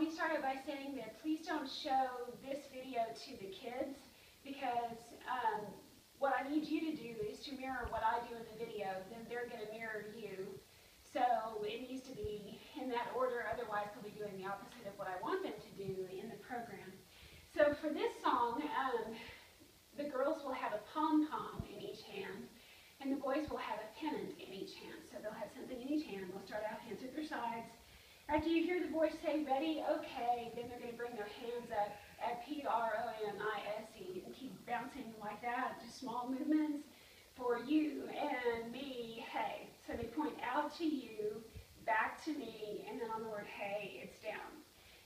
let me start out by saying that please don't show this video to the kids because um, what I need you to do is to mirror what I do in the video, then they're going to mirror you. So it needs to be in that order, otherwise they'll be doing the opposite of what I want them to do in the program. So for this song, um, the girls will have a pom-pom in each hand, and the boys will have a pennant in each hand. So they'll have something in each hand. They'll start out hands at their sides, after you hear the voice say, ready, okay, then they're going to bring their hands up at P-R-O-M-I-S-E and keep bouncing like that, just small movements for you and me, hey. So they point out to you, back to me, and then on the word hey, it's down.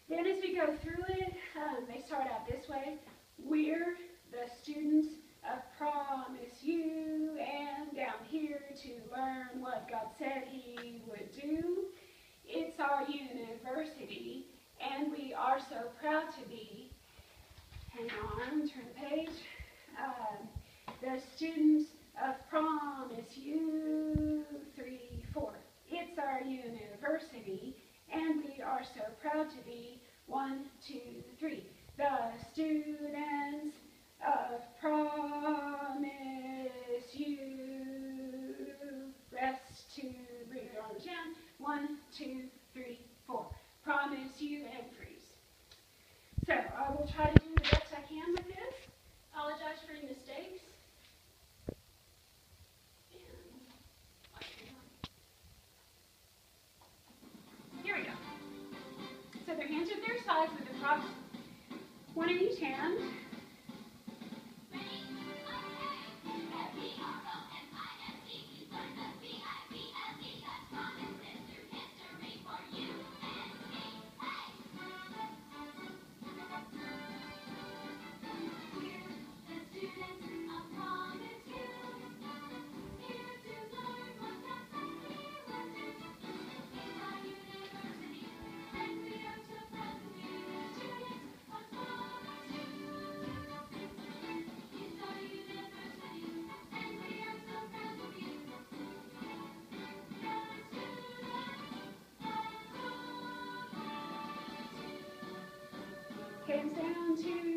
Then as we go through it, um, they start out this way. We're the students of Promise U, and down here to learn what God said he would do. It's our university, and we are so proud to be. Hang on, turn the page. Um, the students of Promise U, three, four. It's our university, and we are so proud to be. One, two, three. The students of Promise U. Rest to bring it on down. One, two, three, four. Promise U and freeze. So I will try to do the best I can with this. Apologize for any mistakes. Here we go. So their hands at their sides with the props, one in each hand. Hands down to